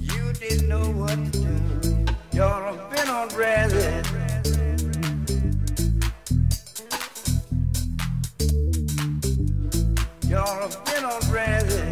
You didn't know what to do. You're been on. You're been on resin.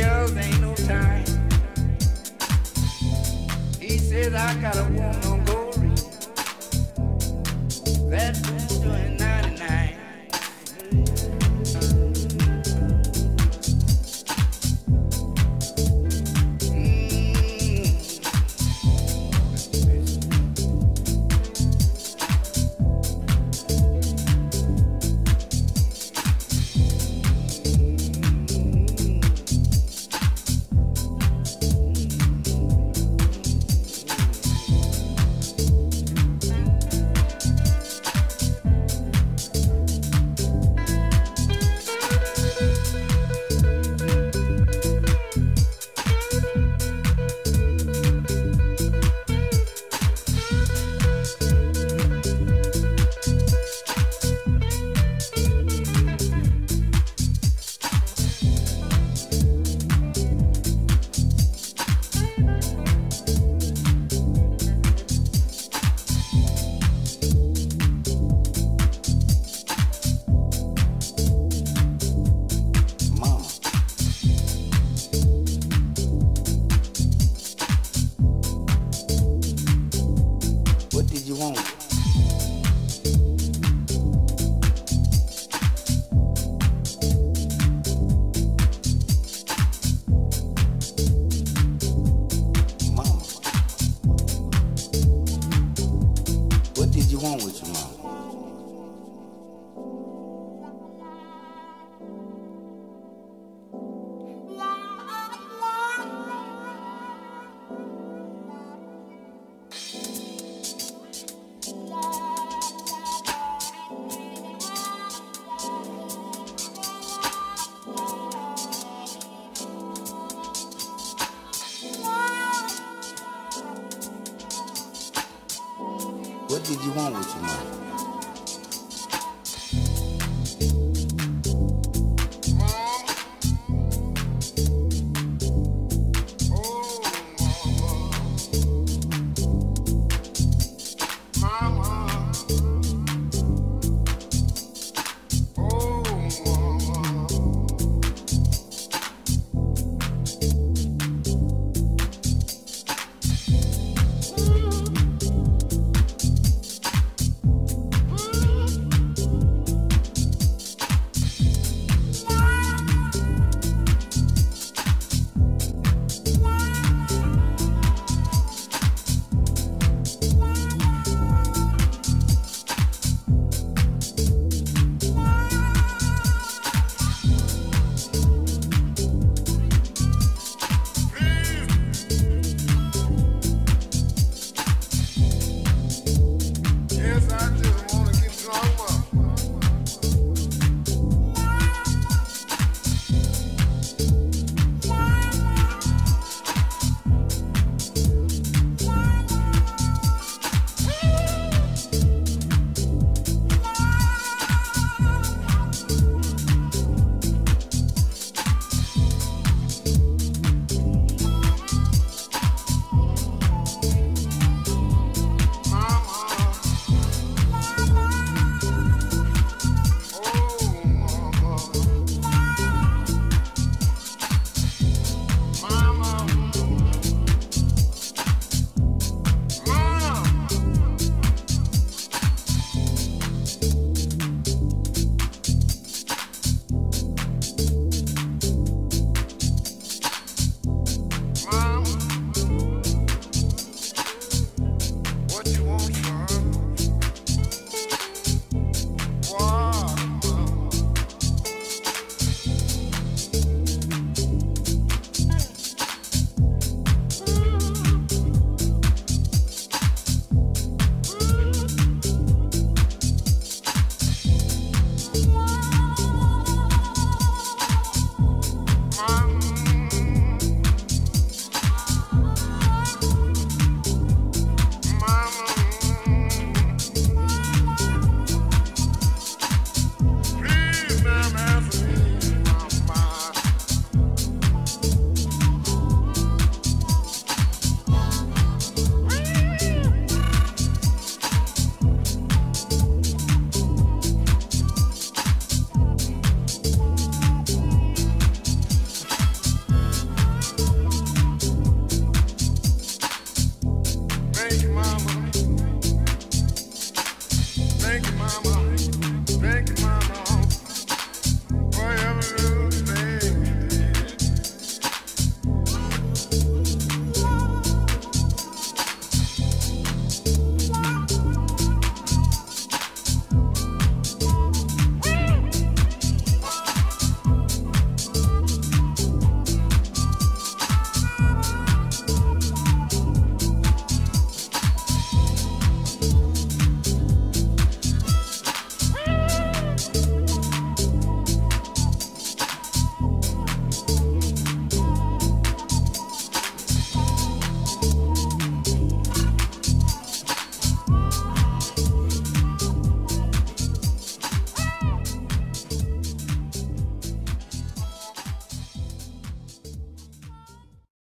else ain't no time. He says I got a woman on gold ring. That's doing What did you want with your money?